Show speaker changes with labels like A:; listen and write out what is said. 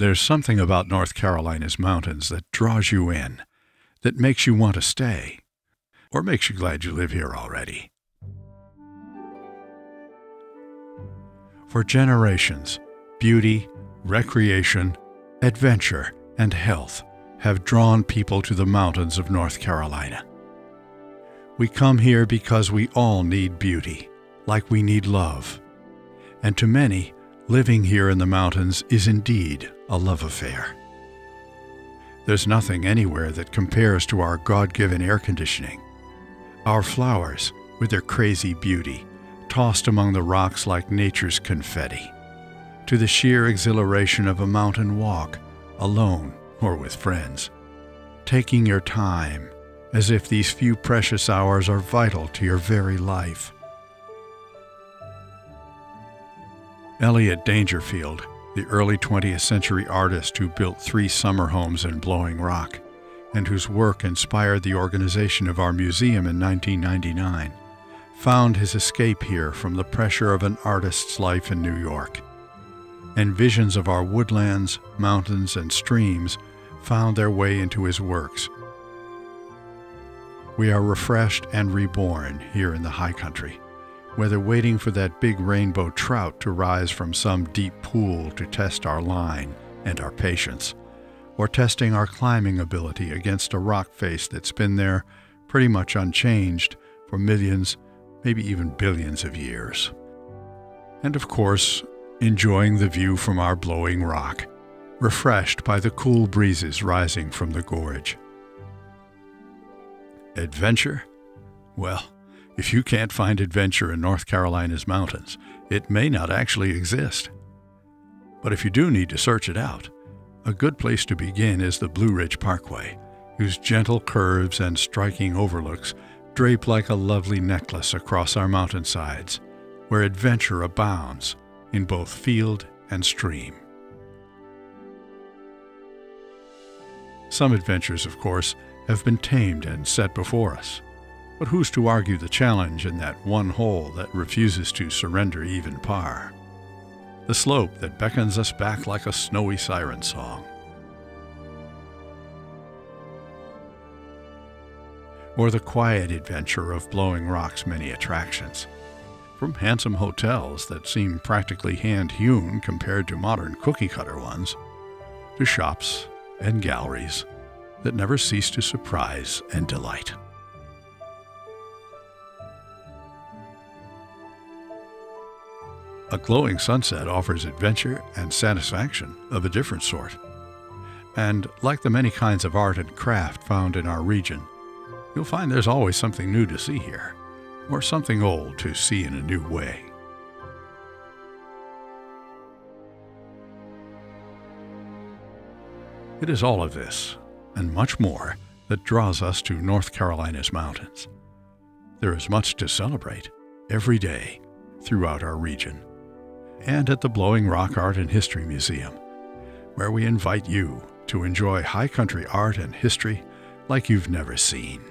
A: There's something about North Carolina's mountains that draws you in, that makes you want to stay, or makes you glad you live here already. For generations, beauty, recreation, adventure, and health have drawn people to the mountains of North Carolina. We come here because we all need beauty, like we need love. And to many, living here in the mountains is indeed a love affair. There's nothing anywhere that compares to our God given air conditioning. Our flowers, with their crazy beauty, tossed among the rocks like nature's confetti. To the sheer exhilaration of a mountain walk, alone or with friends. Taking your time, as if these few precious hours are vital to your very life. Elliott Daingerfield, the early 20th century artist who built three summer homes in Blowing Rock, and whose work inspired the organization of our museum in 1999, found his escape here from the pressure of an artist's life in New York. And visions of our woodlands, mountains, and streams found their way into his works, we are refreshed and reborn here in the high country, whether waiting for that big rainbow trout to rise from some deep pool to test our line and our patience, or testing our climbing ability against a rock face that's been there pretty much unchanged for millions, maybe even billions of years. And of course, enjoying the view from our blowing rock, refreshed by the cool breezes rising from the gorge. Adventure? Well, if you can't find adventure in North Carolina's mountains, it may not actually exist. But if you do need to search it out, a good place to begin is the Blue Ridge Parkway, whose gentle curves and striking overlooks drape like a lovely necklace across our mountainsides, where adventure abounds in both field and stream. Some adventures, of course, have been tamed and set before us. But who's to argue the challenge in that one hole that refuses to surrender even par? The slope that beckons us back like a snowy siren song. Or the quiet adventure of Blowing Rock's many attractions. From handsome hotels that seem practically hand hewn compared to modern cookie cutter ones, to shops and galleries that never cease to surprise and delight. A glowing sunset offers adventure and satisfaction of a different sort. And like the many kinds of art and craft found in our region, you'll find there's always something new to see here, or something old to see in a new way. It is all of this and much more that draws us to North Carolina's mountains. There is much to celebrate every day throughout our region, and at the Blowing Rock Art and History Museum, where we invite you to enjoy high country art and history like you've never seen.